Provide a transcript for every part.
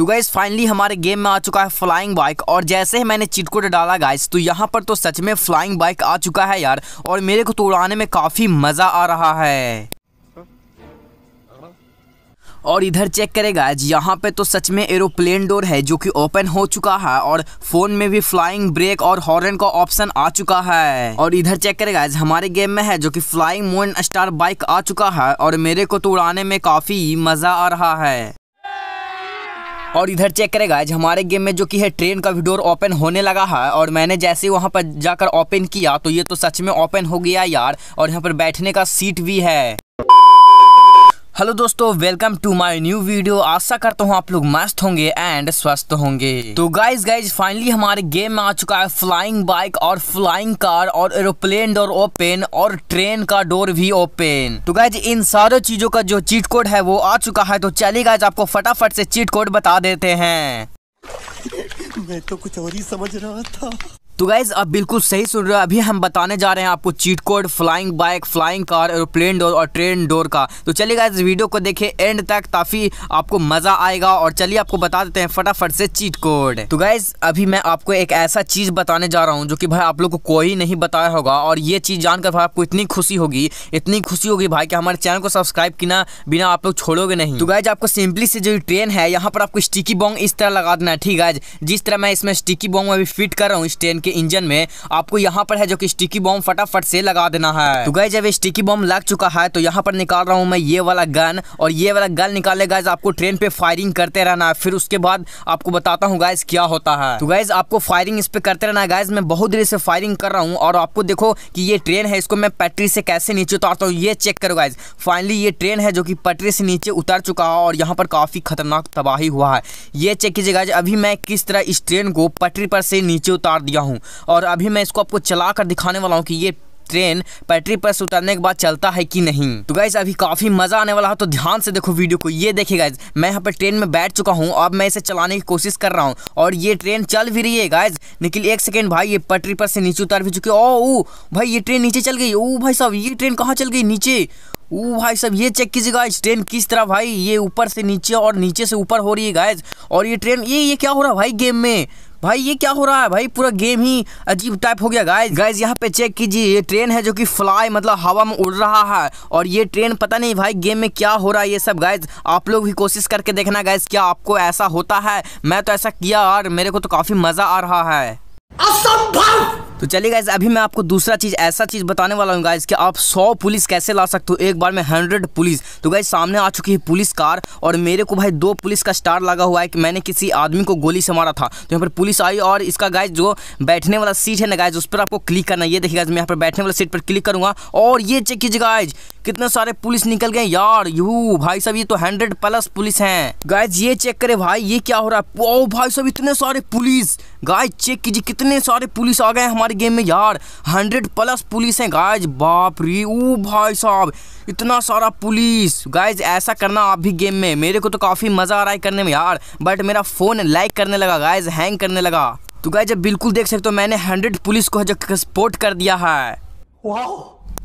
तो guys finally हमारे game में आ चुका है फ्लाइंग बाइक और जैसे ही मैंने चीट कोड डाला गाइस तो यहाँ पर तो सच में फ्लाइंग बाइक आ चुका है यार और मेरे को तो उड़ाने में काफ़ी मज़ा आ रहा है। और इधर चेक करेगा यहाँ पे तो सच में एरोप्लेन डोर है जो कि ओपन हो चुका है और फ़ोन में भी फ्लाइंग ब्रेक और हॉर्न का ऑप्शन आ चुका है। और इधर चेक करेगा हमारे गेम में है जो कि फ्लाइंग मोन स्टार बाइक आ चुका है और मेरे को तो उड़ाने में काफ़ी मज़ा आ रहा है। और इधर चेक करेगा आज हमारे गेम में जो कि है ट्रेन का भी डोर ओपन होने लगा है और मैंने जैसे ही वहाँ पर जाकर ओपन किया तो ये तो सच में ओपन हो गया यार और यहाँ पर बैठने का सीट भी है। हेलो दोस्तों welcome to my new video आशा करता हूँ आप लोग मस्त होंगे एंड स्वस्थ होंगे। तो गाइज़ गाइज़ फाइनली हमारे गेम में आ चुका है फ्लाइंग बाइक और फ्लाइंग कार और एरोप्लेन डोर ओपन और ट्रेन का डोर भी ओपन तो गाइज़ इन सारे चीज़ों का जो चीट कोड है वो आ चुका है। तो चलिए गाइज़ आपको फटाफट से चीट कोड बता देते हैं। मैं तो कुछ और ही समझ रहा था। तो गाइज़ आप बिल्कुल सही सुन रहे हो। अभी हम बताने जा रहे हैं आपको cheat code flying bike flying car aeroplane door और ट्रेन डोर का। तो चलिए गाइज़ वीडियो को देखिए एंड तक काफ़ी आपको मज़ा आएगा और चलिए आपको बता देते हैं फटाफट से चीट कोड तो गाइज़ अभी मैं आपको एक ऐसा चीज़ बताने जा रहा हूँ जो कि भाई आप लोग को कोई नहीं बताया होगा और ये चीज़ जानकर भाई आपको इतनी खुशी होगी, इतनी खुशी होगी भाई कि हमारे चैनल को सब्सक्राइब किना बिना आप लोग छोड़ोगे नहीं। तो गाइज़ आपको सिंपली से जो ट्रेन है, यहाँ पर आपको स्टिकी बॉन्ग इस तरह लगा देना है। ठीक है जिस तरह मैं इसमें स्टिकी बॉन्ग अभी फिट कर रहा हूँ, इस ट्रेन के इंजन में आपको यहाँ पर है जो कि स्टिकी बॉम्ब फटाफट से लगा देना है। तो गए जब स्टिकी बॉम्ब लग चुका है तो यहाँ पर निकाल रहा हूँ मैं ये वाला गन और ये वाला गन निकाले गाइज़ आपको ट्रेन पे फायरिंग करते रहना है। फिर उसके बाद आपको बताता हूँ गाइज़ क्या होता है। तो गाइज़ आपको फायरिंग इस पे करते रहना है। गाइज़ मैं बहुत देर से फायरिंग कर रहा हूँ और आपको देखो कि ये ट्रेन है, इसको मैं पटरी से कैसे नीचे उतारता हूँ, ये चेक करो गाइज़ फाइनली ये ट्रेन है जो कि पटरी से नीचे उतर चुका है और यहाँ पर काफ़ी खतरनाक तबाही हुआ है। ये चेक कीजिए गाइज़ अभी मैं किस तरह इस ट्रेन को पटरी पर से नीचे उतार दिया और अभी मैं इसको आपको चला कर दिखाने वाला हूँ कि ये ट्रेन पटरी पर से उतरने के बाद चलता है कि नहीं। तो गाइज़ अभी काफ़ी मज़ा आने वाला है तो ध्यान से देखो वीडियो को। ये देखिए गाइज़ मैं यहाँ पर ट्रेन में बैठ चुका हूँ, अब मैं इसे चलाने की कोशिश कर रहा हूँ। और ये ट्रेन चल भी रही है गाइज़ लेकिन एक सेकेंड भाई, ये पटरी पर से नीचे उतर भी चुकी है। ओ भाई, ये ट्रेन नीचे चल गई। ओ, भाई साहब, ये ट्रेन कहाँ चल गई? नीचे। ओ, भाई सब ये चेक कीजिएगा इस ट्रेन किस तरह भाई, ये ऊपर से नीचे और नीचे से ऊपर हो रही है गाइज़ और ये ट्रेन, ये ये क्या हो रहा है भाई गेम में? भाई, ये क्या हो रहा है? भाई, पूरा गेम ही अजीब टाइप हो गया। गाइज़ गाइज़ यहाँ पे चेक कीजिए, ये ट्रेन है जो कि फ्लाई मतलब हवा में उड़ रहा है। और ये ट्रेन पता नहीं भाई गेम में क्या हो रहा है ये सब। गाइज़ आप लोग भी कोशिश करके देखना गाइज़ क्या आपको ऐसा होता है? मैं तो ऐसा किया, और मेरे को तो काफ़ी मज़ा आ रहा है। असंभव! तो चलिए गाइज़ अभी मैं आपको दूसरा चीज़, ऐसा चीज़ बताने वाला हूँ गाइज़ कि आप 100 पुलिस कैसे ला सकते हो? एक बार में 100 पुलिस। तो गाइज़ सामने आ चुकी है पुलिस कार और मेरे को भाई दो पुलिस का स्टार लगा हुआ है कि मैंने किसी आदमी को गोली से मारा था। तो यहाँ पर पुलिस आई और इसका गाइज़ जो बैठने वाला सीट है ना गाइज़ उस पर आपको क्लिक करना ये देखिए गाइज़ मैं यहाँ पर बैठने वाला सीट पर क्लिक करूँगा और ये चेक कीजिए गाइज़ कितने सारे पुलिस निकल गए यार? यू, भाई सब ये तो हंड्रेड प्लस पुलिस हैं। गाइज़ ये चेक करे भाई, ये क्या हो रहा है? ओ भाई सब इतने सारे पुलिस। गाइज़ चेक कीजिए, कितने सारे पुलिस आ गए हमारे गेम में यार। हंड्रेड प्लस पुलिस हैं गाइज़ बाप रे ओ भाई साहब, इतना सारा पुलिस। गाइज़ ऐसा करना आप भी गेम में। मेरे को तो काफ़ी मज़ा आ रहा है करने में यार बट मेरा फ़ोन लाइक करने लगा गाइज़ हैंग करने लगा। तो गाइज़ बिल्कुल देख सकते हो, मैंने हंड्रेड पुलिस को जो सपोर्ट कर दिया है।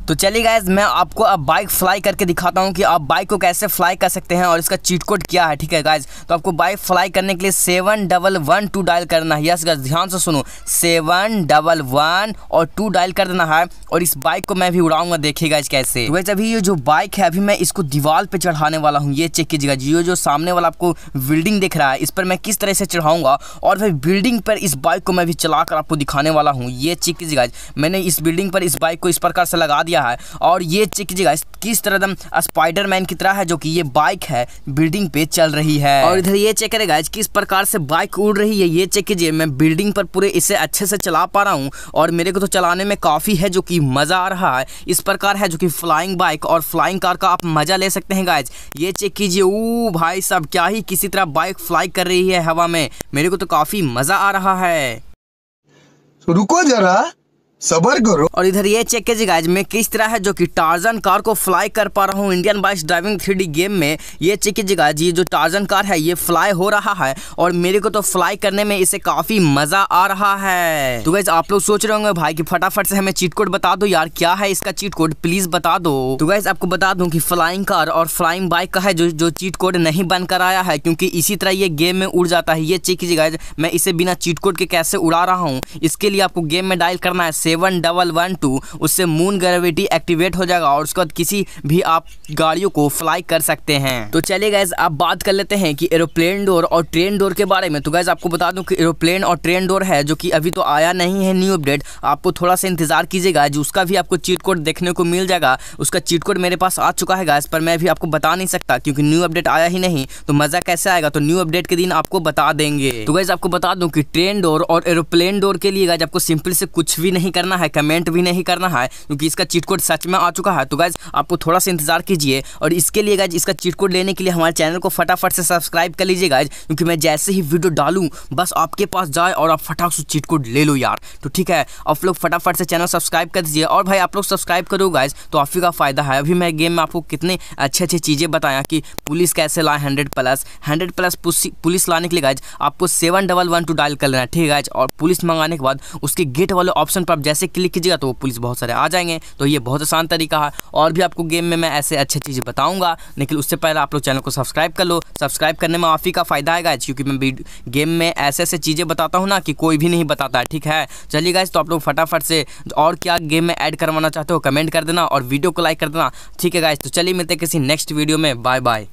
तो चलिए गाइज़ मैं आपको अब बाइक फ्लाई करके दिखाता हूँ कि आप बाइक को कैसे फ्लाई कर सकते हैं और इसका चीट कोड क्या है, ठीक है गाइज़ तो आपको बाइक फ्लाई करने के लिए seven double one two dial करना है। यस गाइज़ ध्यान से सुनो। सेवन डबल वन और टू डायल कर देना है और इस बाइक को मैं भी उड़ाऊँगा, देखिए गाइज़ कैसे। तो अभी ये जो बाइक है, अभी मैं इसको दीवार पर चढ़ाने वाला हूँ। ये चेक कीजिएगा ये जो सामने वाला आपको बिल्डिंग दिख रहा है, इस पर मैं किस तरह से चढ़ाऊँगा और भाई बिल्डिंग पर इस बाइक को मैं भी चलाकर आपको दिखाने वाला हूँ। ये चेक कीजिएगा मैंने इस बिल्डिंग पर इस बाइक को इस प्रकार से लगा दिया है। और ये चेक कीजिएगा किस तरह एकदम स्पाइडरमैन की तरह है, जो कि ये बाइक है बिल्डिंग पे चल रही है। और इधर ये चेक करेगा किस प्रकार से बाइक उड़ रही है, ये चेक कीजिए, मैं बिल्डिंग पर पूरे इसे अच्छे से चला पा रहा हूँ। और मेरे को तो चलाने में काफ़ी है, जो कि मज़ा आ रहा है। इस प्रकार है, जो कि फ्लाइंग बाइक और फ्लाइंग कार का आप मज़ा ले सकते हैं गाइज़ ये चेक कीजिए ओ भाई साहब, क्या ही किसी तरह बाइक फ्लाई कर रही है हवा में। मेरे को तो काफ़ी मज़ा आ रहा है। रुको जरा। सबर करो। और इधर ये चेक कीजिए गाइज़ मैं किस तरह है जो कि टार्जन कार को फ्लाई कर पा रहा हूँ Indian bike driving three game में। ये चेक कीजिए गाइज़ ये जो टार्जन कार है, ये फ्लाई हो रहा है और मेरे को तो फ्लाई करने में इसे काफ़ी मज़ा आ रहा है। तो गाइज़ आप लोग सोच रहे होंगे, भाई की फटाफट से हमें चीट कोड बता दो यार, क्या है इसका चीट कोड प्लीज़ बता दो। तो गाइज़ आपको बता दूँ की फ्लाइंग कार और फ्लाइंग बाइक का है जो जो चीट कोड नहीं बनकर आया है, क्योंकि इसी तरह ये गेम में उड़ जाता है। ये चेक कीजिए गाइज़ मैं इसे बिना चीट कोड के कैसे उड़ा रहा हूँ? इसके लिए आपको गेम में डायल करना है। सेवन डबल वन टू, उससे मून ग्रेविटी एक्टिवेट हो जाएगा और उसके बाद किसी भी आप गाड़ियों को फ्लाई कर सकते हैं। तो चलिए गैस आप बात कर लेते हैं कि एरोप्लेन डोर और ट्रेन डोर के बारे में। तो गैस आपको बता दूँ कि एरोप्लेन और ट्रेन डोर है, जो कि अभी तो आया नहीं है न्यू अपडेट आपको थोड़ा सा इंतज़ार कीजिएगा जो उसका भी आपको चीट कोड देखने को मिल जाएगा। उसका चीट कोड मेरे पास आ चुका है गैस पर मैं भी आपको बता नहीं सकता, क्योंकि न्यू अपडेट आया ही नहीं। तो मज़ा कैसे आएगा? तो न्यू अपडेट के दिन आपको बता देंगे। तो गैस आपको बता दूँ कि ट्रेन डोर और एरोप्लेन डोर के लिए गैस आपको सिंपल से कुछ भी नहीं करना है कमेंट भी नहीं करना है, क्योंकि इसका चीट कोड सच में आ चुका है। तो गाइज़ आपको थोड़ा सा इंतज़ार कीजिए और इसके लिए गाइज़ इसका चीट कोड लेने के लिए हमारे चैनल को फटाफट से सब्सक्राइब कर लीजिए गाइज़ क्योंकि मैं जैसे ही वीडियो डालूँ, बस आपके पास जाए और आप फटाक से चीट कोड ले लो यार। तो ठीक है, आप लोग फटाफट से चैनल सब्सक्राइब कर दीजिए और भाई आप लोग सब्सक्राइब करो गाइज़ तो आप ही का फ़ायदा है। अभी मैं गेम में आपको कितने अच्छे अच्छे चीज़ें बताया कि पुलिस कैसे लाए hundred plus hundred plus police लाने के लिए गाइज़ आपको seven double one two dial कर लेना ठीक है गाइज़ और पुलिस मंगाने के बाद उसके गेट वाले ऑप्शन पर आप जैसे क्लिक कीजिएगा तो वो पुलिस बहुत सारे आ जाएँगे। तो ये बहुत आसान तरीका है। और भी आपको गेम में मैं ऐसे अच्छी चीज़ें बताऊँगा लेकिन उससे पहले आप लोग चैनल को सब्सक्राइब कर लो। सब्सक्राइब करने में ही का फ़ायदा गाइज़ क्योंकि मैं गेम में ऐसे ऐसे चीज़ें बताता हूँ ना कि कोई भी नहीं बताता है, ठीक है? चलिए गाइज़ तो आप लोग फटाफट से और क्या गेम में ऐड करवाना चाहते हो कमेंट कर देना और वीडियो को लाइक कर देना, ठीक है गाइज़ तो चलिए मिलते किसी नेक्स्ट वीडियो में। Bye bye